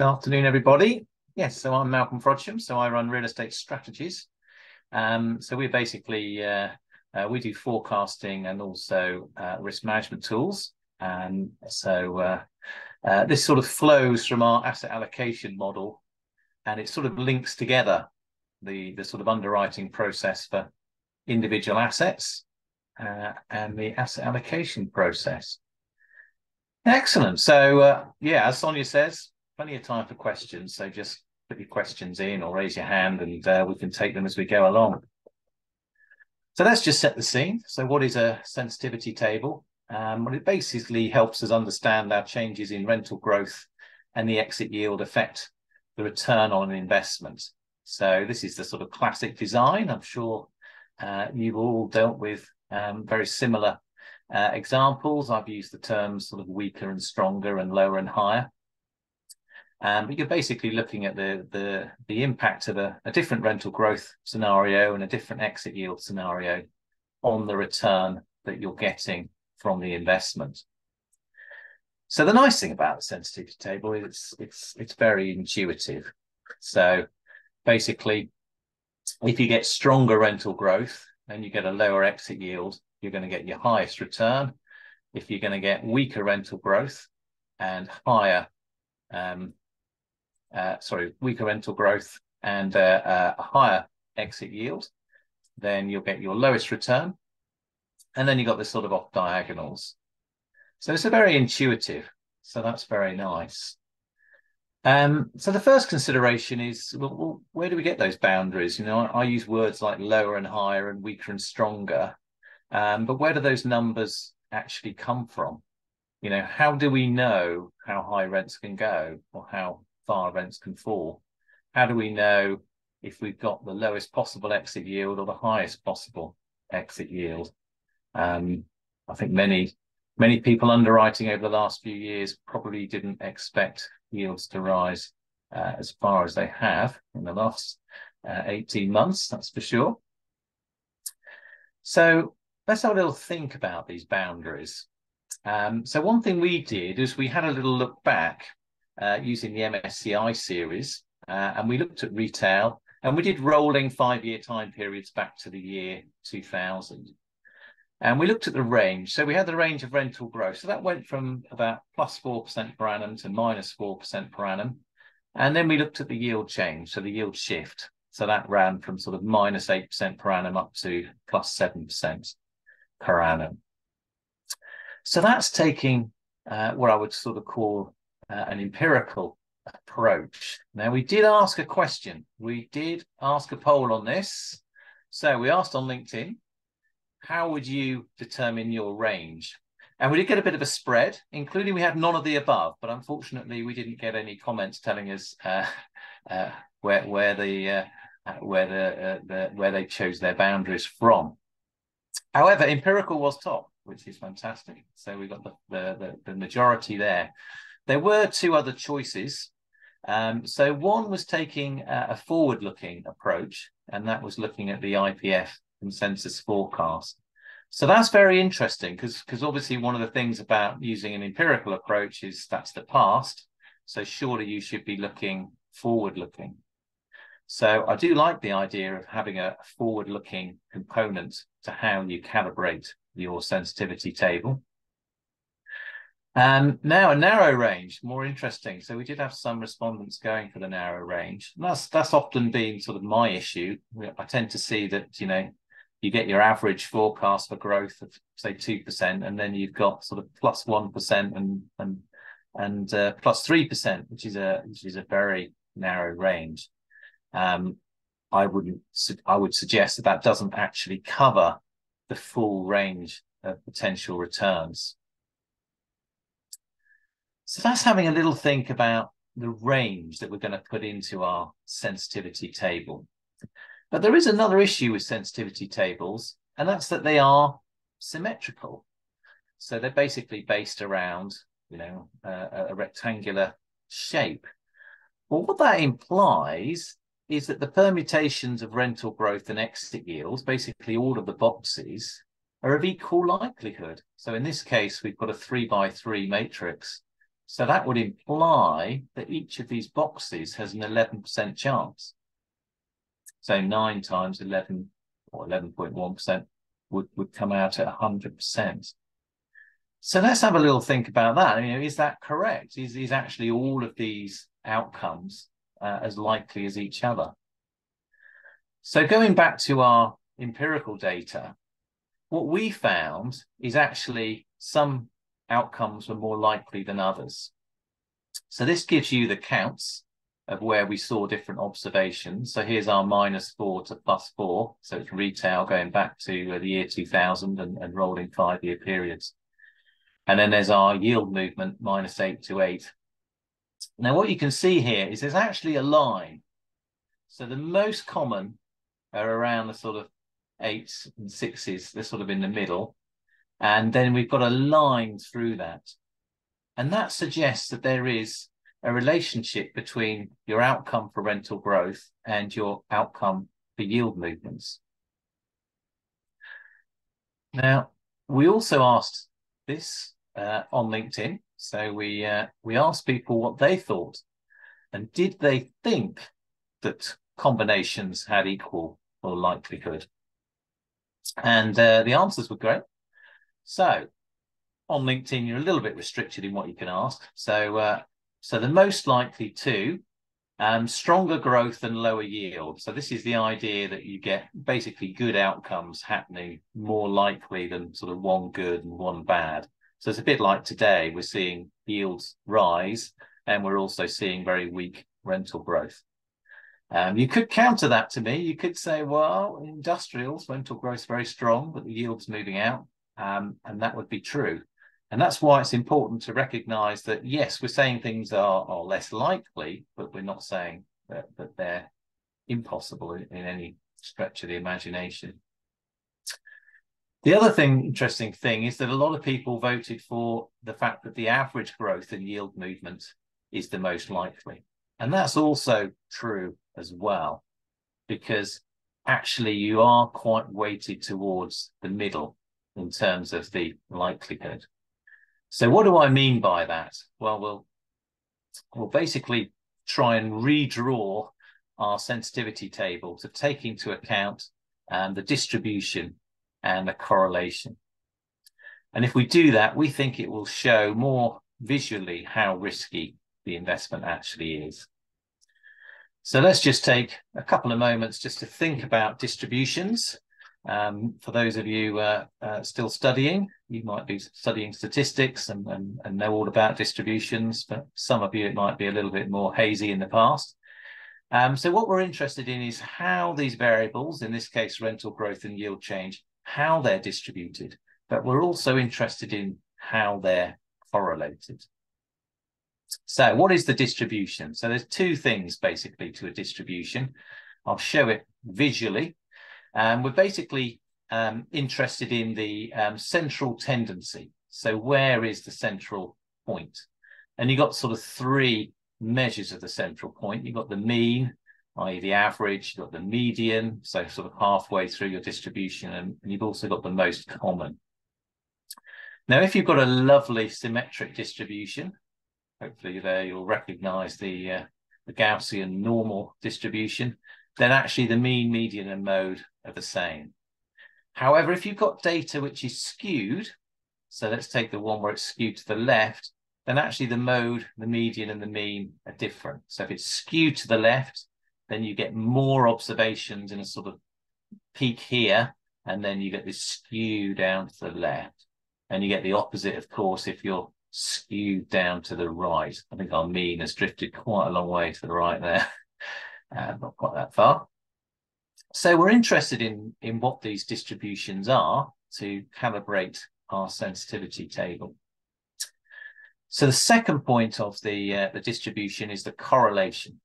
Good afternoon, everybody. Yes, so I'm Malcolm Frodsham. So I run real estate strategies. Um, so we basically uh, uh, we do forecasting and also uh, risk management tools. And so uh, uh, this sort of flows from our asset allocation model, and it sort of links together the the sort of underwriting process for individual assets uh, and the asset allocation process. Excellent. So yeah, as Sonia says, plenty of time for questions. So just put your questions in or raise your hand and uh, we can take them as we go along. So let's just set the scene. So what is a sensitivity table? Um, well, it basically helps us understand our changes in rental growth and the exit yield affect the return on investment. So this is the sort of classic design. I'm sure uh, you've all dealt with um, very similar uh, examples. I've used the terms sort of weaker and stronger and lower and higher. Um, but you're basically looking at the the the impact of a, a different rental growth scenario and a different exit yield scenario on the return that you're getting from the investment. So the nice thing about the sensitivity table is it's it's it's very intuitive. So basically, if you get stronger rental growth and you get a lower exit yield, you're going to get your highest return. If you're going to get weaker rental growth and higher um, sorry, weaker rental growth and uh, uh, a higher exit yield, then you'll get your lowest return. And then you've got this sort of off diagonals. So it's a very intuitive. So that's very nice. Um, so the first consideration is, well, well, where do we get those boundaries? You know, I, I, use words like lower and higher and weaker and stronger. Um, but where do those numbers actually come from? You know, how do we know how high rents can go or how far rents can fall. How do we know if we've got the lowest possible exit yield or the highest possible exit yield? Um, I think many many people underwriting over the last few years probably didn't expect yields to rise uh, as far as they have in the last uh, 18 months, that's for sure. So let's have a little think about these boundaries. Um, so one thing we did is we had a little look back uh, using the MSCI series, uh, and we looked at retail, and we did rolling five-year time periods back to the year 2000. And we looked at the range. So we had the range of rental growth. So that went from about plus 4% per annum to minus 4% per annum. And then we looked at the yield change, so the yield shift. So that ran from sort of minus 8% per annum up to plus 7% per annum. So that's taking uh, what I would sort of call uh, an empirical approach. Now, we did ask a question. We did ask a poll on this. So we asked on LinkedIn, how would you determine your range? And we did get a bit of a spread, including we had none of the above, but unfortunately we didn't get any comments telling us uh, uh, where where the uh, uh where the, uh, the where they chose their boundaries from. However, empirical was top, which is fantastic. So we got the, the the, the majority there. There were two other choices. Um, so one was taking a, a forward-looking approach, and that was looking at the IPF consensus forecast. So that's very interesting because because obviously one of the things about using an empirical approach is that's the past. So surely you should be looking forward-looking. So I do like the idea of having a forward-looking component to how you calibrate your sensitivity table. And now a narrow range, more interesting. So we did have some respondents going for the narrow range. And that's that's often been sort of my issue. I tend to see that you know you get your average forecast for growth of say two percent, and then you've got sort of plus one percent and and and uh, plus three percent, which is a which is a very narrow range. Um, I wouldn't. I would suggest that that doesn't actually cover the full range of potential returns. So that's having a little think about the range that we're going to put into our sensitivity table. But there is another issue with sensitivity tables, and that's that they are symmetrical. So they're basically based around, you know, a, a rectangular shape. Well, what that implies is that the permutations of rental growth and exit yields, basically all of the boxes, are of equal likelihood. So in this case, we've got a three by three matrix So that would imply that each of these boxes has an 11% chance. So 9 times 11 or 11.1% would, would come out at 100%. So let's have a little think about that. I mean, is that correct? Is, is actually all of these outcomes uh, as likely as each other? So going back to our empirical data, what we found is actually some outcomes were more likely than others. So this gives you the counts of where we saw different observations. So here's our minus four to plus four. So it's retail going back to uh, the year 2000 and, and rolling five year periods. And then there's our yield movement minus eight to eight. Now what you can see here is there's actually a line. So the most common are around the sort of eights and sixes. They're sort of in the middle. And then we've got a line through that. And that suggests that there is a relationship between your outcome for rental growth and your outcome for yield movements. Now, we also asked this uh, on LinkedIn. So we uh, we asked people what they thought, and did they think that combinations had equal or likelihood? And uh, the answers were great. So on LinkedIn, you're a little bit restricted in what you can ask. So, uh, so the most likely to um, stronger growth and lower yield. So this is the idea that you get basically good outcomes happening more likely than sort of one good and one bad. So it's a bit like today, we're seeing yields rise and we're also seeing very weak rental growth. Um, you could counter that to me. You could say, well, industrials, rental growth is very strong, but the yield's moving out. Um, and that would be true. And that's why it's important to recognize that, yes, we're saying things are, are less likely, but we're not saying that, that they're impossible in, in any stretch of the imagination. The other thing, interesting thing, is that a lot of people voted for the fact that the average growth in yield movement is the most likely. And that's also true as well, because actually you are quite weighted towards the middle in terms of the likelihood. So what do I mean by that? Well, we'll, we'll basically try and redraw our sensitivity table to take into account um, the distribution and the correlation. And if we do that, we think it will show more visually how risky the investment actually is. So let's just take a couple of moments just to think about distributions. Um, for those of you uh, uh, still studying, you might be studying statistics and, and, and know all about distributions, but some of you it might be a little bit more hazy in the past. Um, so what we're interested in is how these variables, in this case rental growth and yield change, how they're distributed, but we're also interested in how they're correlated. So what is the distribution? So there's two things basically to a distribution. I'll show it visually. Um, we're basically um, interested in the um, central tendency. So where is the central point? And you've got sort of three measures of the central point. You've got the mean, i.e. the average, you've got the median, so sort of halfway through your distribution, and, and you've also got the most common. Now, if you've got a lovely symmetric distribution, hopefully there you'll recognize the, uh, the Gaussian normal distribution, then actually the mean, median and mode are the same. However, if you've got data which is skewed, so let's take the one where it's skewed to the left, then actually the mode, the median and the mean are different. So if it's skewed to the left, then you get more observations in a sort of peak here, and then you get this skew down to the left. And you get the opposite, of course, if you're skewed down to the right. I think our mean has drifted quite a long way to the right there, uh, not quite that far. So we're interested in, in what these distributions are to calibrate our sensitivity table. So the second point of the, uh, the distribution is the correlation.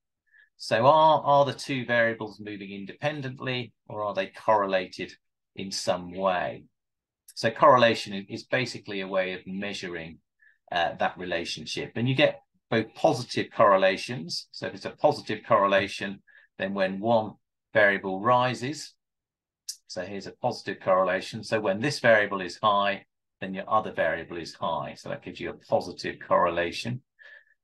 So are, are the two variables moving independently or are they correlated in some way? So correlation is basically a way of measuring uh, that relationship. And you get both positive correlations. So if it's a positive correlation, then when one variable rises, so here's a positive correlation. So when this variable is high, then your other variable is high. So that gives you a positive correlation.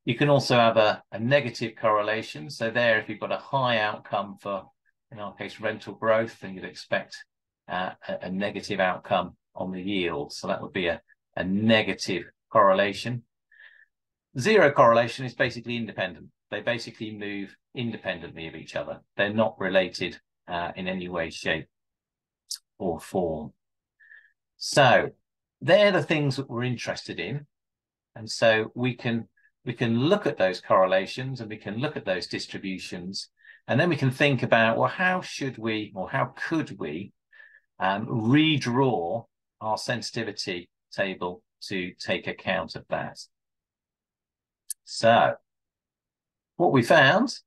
You can also have a, a negative correlation. So there, if you've got a high outcome for, in our case, rental growth, then you'd expect uh, a, a, negative outcome on the yield. So that would be a, a negative correlation. Zero correlation is basically independent. They basically move independently of each other. They're not related uh, in any way, shape, or form. So they're the things that we're interested in. And so we can we can look at those correlations and we can look at those distributions and then we can think about well how should we or how could we um, redraw our sensitivity table to take account of that so what we found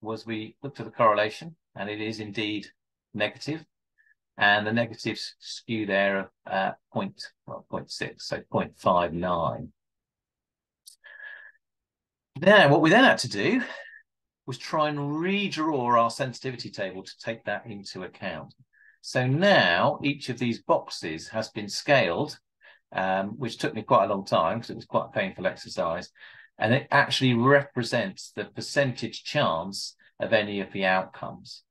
was we looked at the correlation and it is indeed negative and the negatives skew there uh, point, well, 0.6, so 0.59. Now, what we then had to do was try and redraw our sensitivity table to take that into account. So now each of these boxes has been scaled, um, which took me quite a long time because it was quite a painful exercise. And it actually represents the percentage chance of any of the outcomes.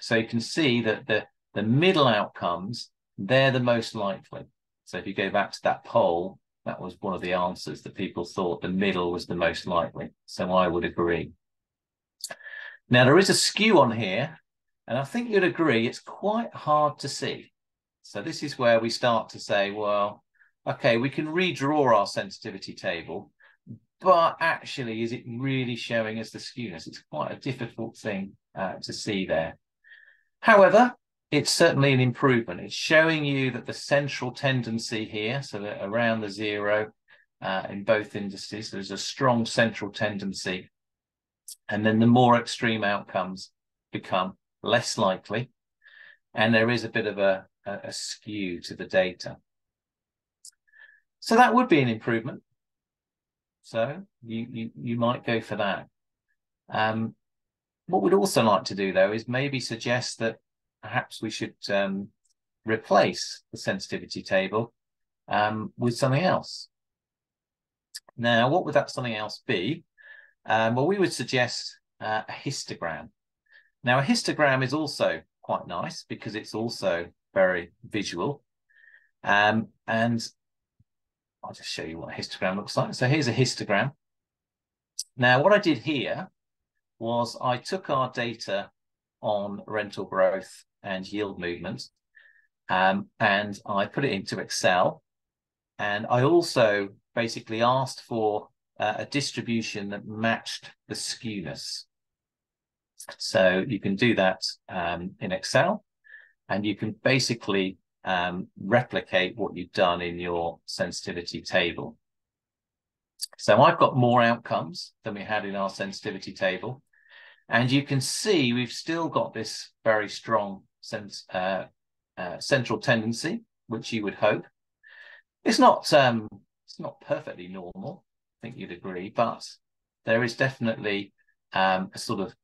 So you can see that the the middle outcomes, they're the most likely. So if you go back to that poll, that was one of the answers that people thought the middle was the most likely. So I would agree. Now there is a skew on here, and I think you'd agree it's quite hard to see. So this is where we start to say, well, okay, we can redraw our sensitivity table, but actually, is it really showing us the skewness? It's quite a difficult thing uh, to see there. However, it's certainly an improvement. It's showing you that the central tendency here, so that around the zero uh, in both indices, there's a strong central tendency. And then the more extreme outcomes become less likely. And there is a bit of a, a, a skew to the data. So that would be an improvement. So you, you, you might go for that. Um, what we'd also like to do, though, is maybe suggest that perhaps we should um, replace the sensitivity table um, with something else. Now, what would that something else be? Um, well, we would suggest uh, a histogram. Now, a histogram is also quite nice because it's also very visual. Um, and I'll just show you what a histogram looks like. So here's a histogram. Now, what I did here was I took our data on rental growth and yield movement. Um, and I put it into Excel. And I also basically asked for uh, a distribution that matched the skewness. So you can do that um, in Excel and you can basically um, replicate what you've done in your sensitivity table. So I've got more outcomes than we had in our sensitivity table. And you can see we've still got this very strong sense, uh, uh, central tendency, which you would hope. It's not um, it's not perfectly normal, I think you'd agree, but there is definitely um, a sort of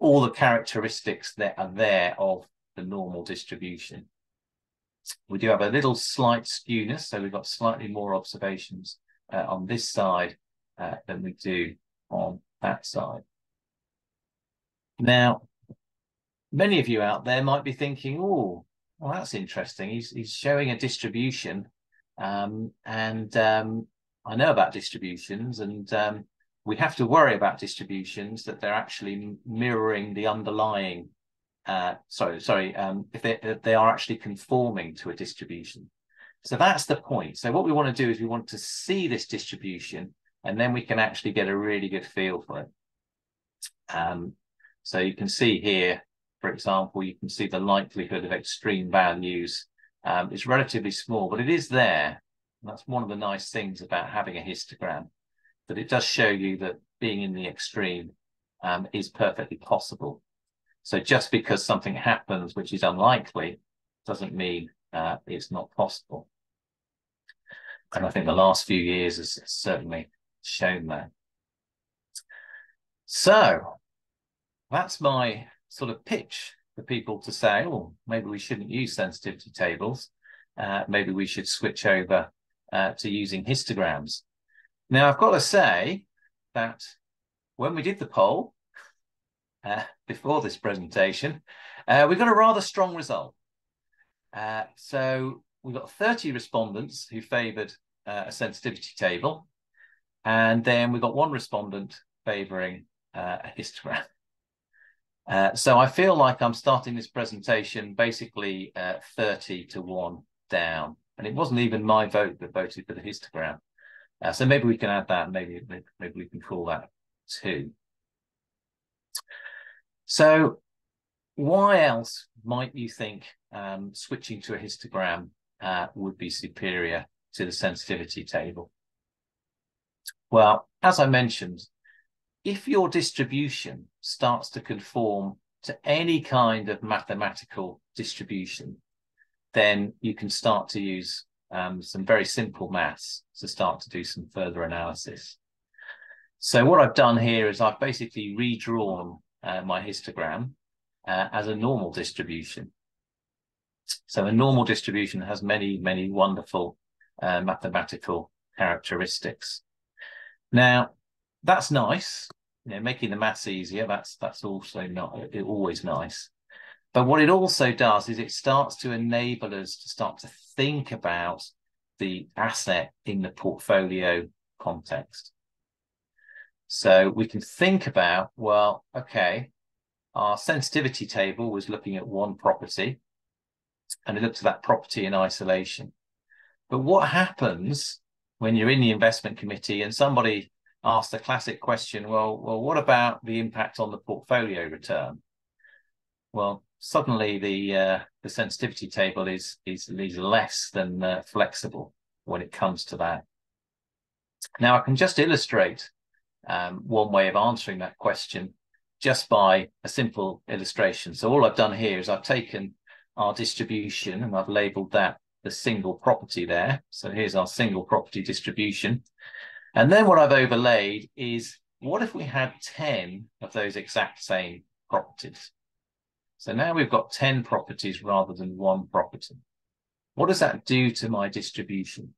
all the characteristics that are there of the normal distribution. We do have a little slight skewness, so we've got slightly more observations uh, on this side uh, than we do on that side. Now, many of you out there might be thinking, oh, well, that's interesting. He's, he's showing a distribution. Um, and um, I know about distributions, and um, we have to worry about distributions that they're actually mirroring the underlying. Uh, sorry, sorry. Um, if they if they are actually conforming to a distribution, so that's the point. So what we want to do is we want to see this distribution, and then we can actually get a really good feel for it. Um, so you can see here for example, you can see the likelihood of extreme values um, is relatively small, but it is there. And that's one of the nice things about having a histogram, that it does show you that being in the extreme um, is perfectly possible. So just because something happens which is unlikely doesn't mean uh, it's not possible. And I think the last few years has certainly shown that. So that's my sort of pitch for people to say, oh, maybe we shouldn't use sensitivity tables. Uh, maybe we should switch over uh, to using histograms. Now, I've got to say that when we did the poll uh, before this presentation, uh, we got a rather strong result. Uh, so we got 30 respondents who favoured uh, a sensitivity table, and then we got one respondent favouring uh, a histogram. Uh, so I feel like I'm starting this presentation basically 30 to 1 down. And it wasn't even my vote that voted for the histogram. Uh, so maybe we can add that. Maybe, maybe we can call that two. So why else might you think um, switching to a histogram uh, would be superior to the sensitivity table? Well, as I mentioned, if your distribution starts to conform to any kind of mathematical distribution, then you can start to use um, some very simple maths to start to do some further analysis. So what I've done here is I've basically redrawn uh, my histogram uh, as a normal distribution. So a normal distribution has many, many wonderful uh, mathematical characteristics. Now, that's nice. You know, making the maths easier, that's that's also not always nice. But what it also does is it starts to enable us to start to think about the asset in the portfolio context. So we can think about, well, okay, our sensitivity table was looking at one property and it looked at that property in isolation. But what happens when you're in the investment committee and somebody asks the classic question, well, well, what about the impact on the portfolio return? Well, suddenly the uh, the sensitivity table is is, is less than uh, flexible when it comes to that. Now I can just illustrate um, one way of answering that question just by a simple illustration. So all I've done here is I've taken our distribution and I've labeled that the single property there. So here's our single property distribution. And then what I've overlaid is what if we had 10 of those exact same properties? So now we've got 10 properties rather than one property. What does that do to my distribution?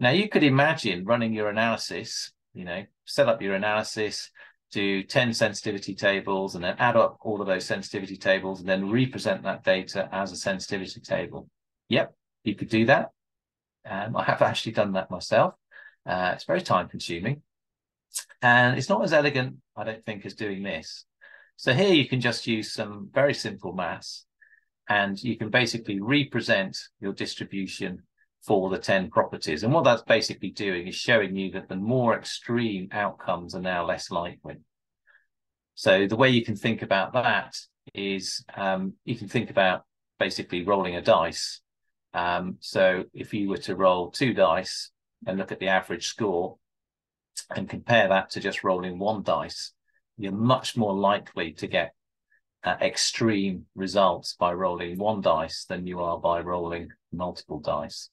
Now you could imagine running your analysis, you know, set up your analysis, do 10 sensitivity tables and then add up all of those sensitivity tables and then represent that data as a sensitivity table. Yep, you could do that. Um, I have actually done that myself. Uh, it's very time consuming and it's not as elegant, I don't think, as doing this. So here you can just use some very simple maths and you can basically represent your distribution for the 10 properties. And what that's basically doing is showing you that the more extreme outcomes are now less likely. So the way you can think about that is um, you can think about basically rolling a dice. Um, so if you were to roll two dice and look at the average score and compare that to just rolling one dice, you're much more likely to get uh, extreme results by rolling one dice than you are by rolling multiple dice.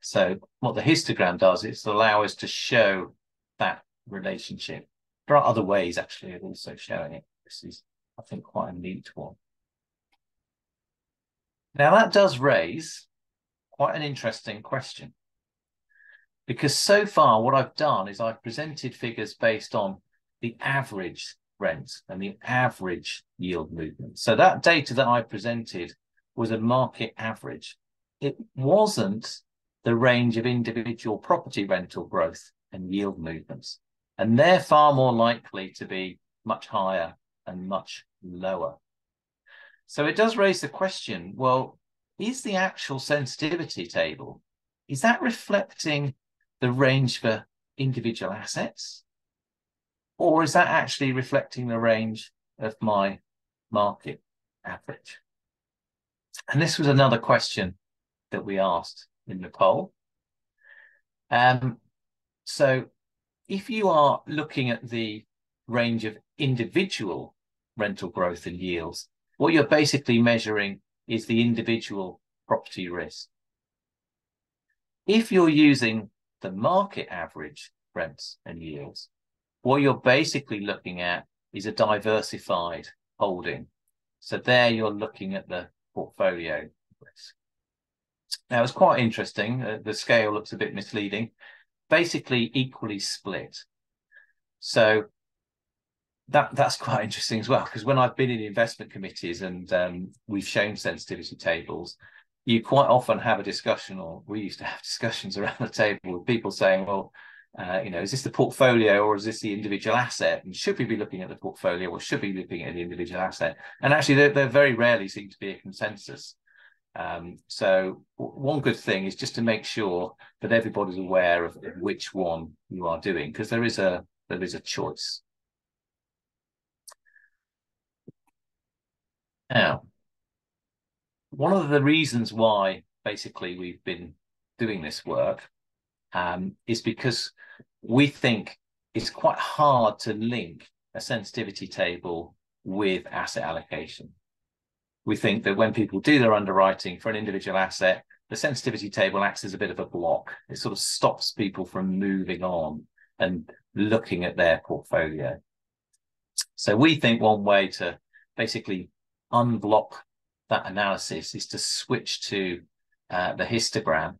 So what the histogram does is allow us to show that relationship. There are other ways actually of also showing it. This is, I think, quite a neat one. Now that does raise quite an interesting question. Because so far what I've done is I've presented figures based on the average rent and the average yield movement. So that data that I presented was a market average. It wasn't the range of individual property rental growth and yield movements. And they're far more likely to be much higher and much lower. So it does raise the question, well, is the actual sensitivity table, is that reflecting the range for individual assets? Or is that actually reflecting the range of my market average? And this was another question that we asked in poll. Um, so if you are looking at the range of individual rental growth and yields, what you're basically measuring is the individual property risk. If you're using the market average rents and yields, what you're basically looking at is a diversified holding. So there you're looking at the portfolio. Now it's quite interesting. Uh, the scale looks a bit misleading, basically equally split. So that that's quite interesting as well because when I've been in investment committees and um, we've shown sensitivity tables, you quite often have a discussion, or we used to have discussions around the table with people saying, "Well, uh, you know, is this the portfolio or is this the individual asset? And should we be looking at the portfolio or should we be looking at the individual asset?" And actually, there, there very rarely seems to be a consensus. Um, so one good thing is just to make sure that everybody's aware of, of which one you are doing because there is a there is a choice. Now, one of the reasons why basically we've been doing this work um, is because we think it's quite hard to link a sensitivity table with asset allocation. We think that when people do their underwriting for an individual asset, the sensitivity table acts as a bit of a block. It sort of stops people from moving on and looking at their portfolio. So we think one way to basically unblock that analysis is to switch to uh, the histogram.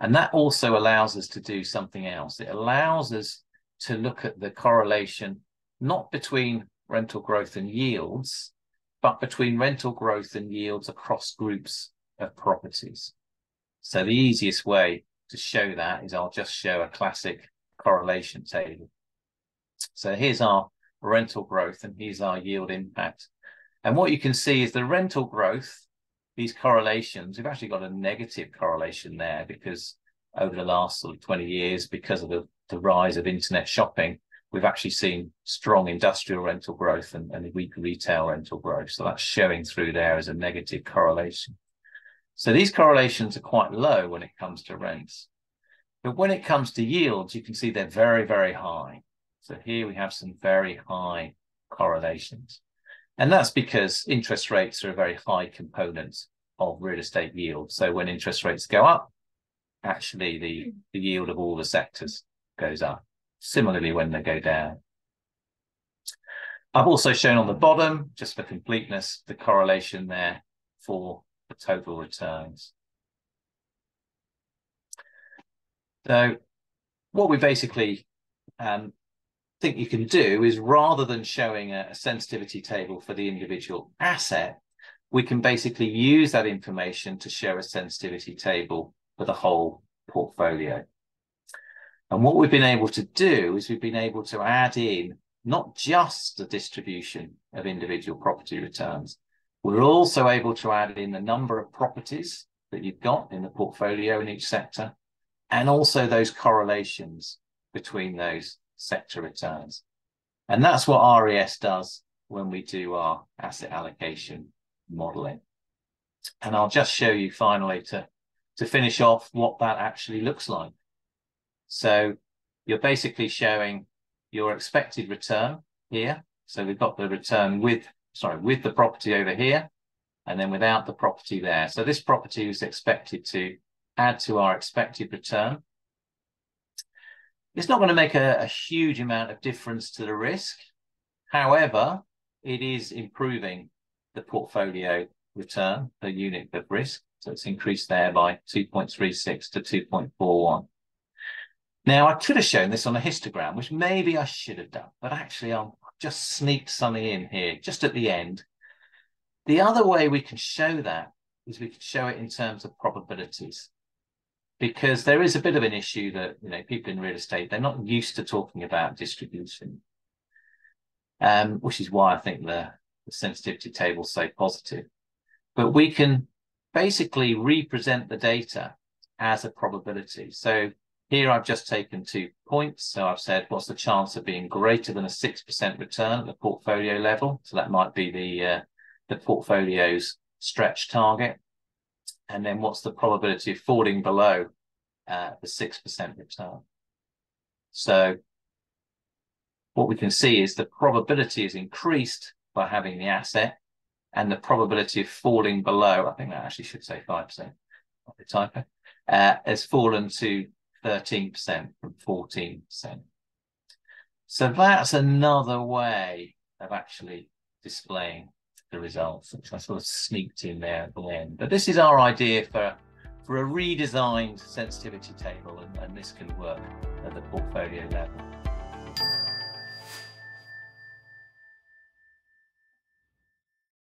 And that also allows us to do something else. It allows us to look at the correlation, not between rental growth and yields, but between rental growth and yields across groups of properties. So the easiest way to show that is I'll just show a classic correlation table. So here's our rental growth and here's our yield impact. And what you can see is the rental growth, these correlations, we've actually got a negative correlation there because over the last sort of 20 years, because of the, the rise of internet shopping, we've actually seen strong industrial rental growth and, and weak retail rental growth. So that's showing through there as a negative correlation. So these correlations are quite low when it comes to rents. But when it comes to yields, you can see they're very, very high. So here we have some very high correlations. And that's because interest rates are a very high component of real estate yield. So when interest rates go up, actually the, the yield of all the sectors goes up. Similarly, when they go down. I've also shown on the bottom, just for completeness, the correlation there for the total returns. So what we basically um, think you can do is rather than showing a, a sensitivity table for the individual asset, we can basically use that information to show a sensitivity table for the whole portfolio. And what we've been able to do is we've been able to add in not just the distribution of individual property returns, we're also able to add in the number of properties that you've got in the portfolio in each sector, and also those correlations between those sector returns. And that's what RES does when we do our asset allocation modeling. And I'll just show you finally to, to finish off what that actually looks like. So you're basically showing your expected return here. So we've got the return with, sorry, with the property over here, and then without the property there. So this property is expected to add to our expected return it's not going to make a, a huge amount of difference to the risk. However, it is improving the portfolio return per unit of risk. So it's increased there by 2.36 to 2.41. Now, I could have shown this on a histogram, which maybe I should have done, but actually I'll just sneaked something in here just at the end. The other way we can show that is we can show it in terms of probabilities because there is a bit of an issue that you know people in real estate they're not used to talking about distribution, um, which is why I think the, the sensitivity table is so positive. But we can basically represent the data as a probability. So here I've just taken two points. So I've said, what's the chance of being greater than a 6% return at the portfolio level? So that might be the, uh, the portfolio's stretch target and then what's the probability of falling below uh, the 6% return. So what we can see is the probability is increased by having the asset and the probability of falling below, I think that actually should say 5%, not the typo, uh, has fallen to 13% from 14%. So that's another way of actually displaying the results, which I sort of sneaked in there at the end. But this is our idea for, for a redesigned sensitivity table, and, and this can work at the portfolio level.